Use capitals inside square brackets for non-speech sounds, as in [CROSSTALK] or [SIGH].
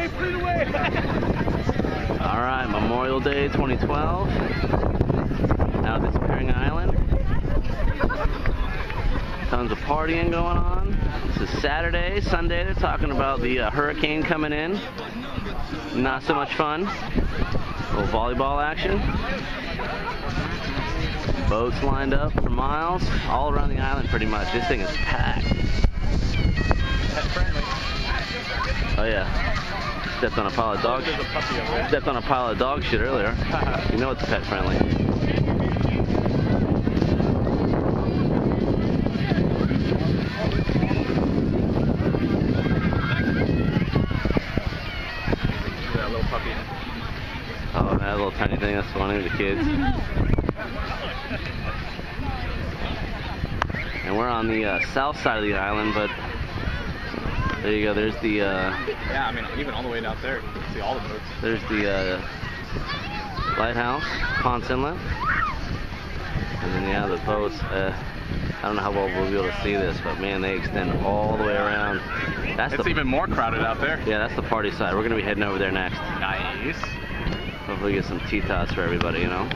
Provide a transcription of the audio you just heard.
[LAUGHS] All right, Memorial Day 2012. Out at Disappearing Island. Tons of partying going on. This is Saturday, Sunday. They're talking about the uh, hurricane coming in. Not so much fun. A little volleyball action. Boats lined up for miles, all around the island pretty much. This thing is packed. Oh yeah. Stepped on a pile of dog. Stepped on a pile of dog shit earlier. you know it's pet friendly. Oh, that little tiny thing. That's funny. The kids. And we're on the uh, south side of the island, but there you go. There's the uh, Yeah, I mean, even all the way down there, you can see all the boats. there's the uh, lighthouse, Ponce Inlet, and then yeah, the boats. Uh, I don't know how well we'll be able to see this, but man, they extend all the way around. That's It's the even more crowded out there. yeah, that's the party side. We're gonna be heading over there next. Nice. Hopefully, get some tea tots for everybody, you know.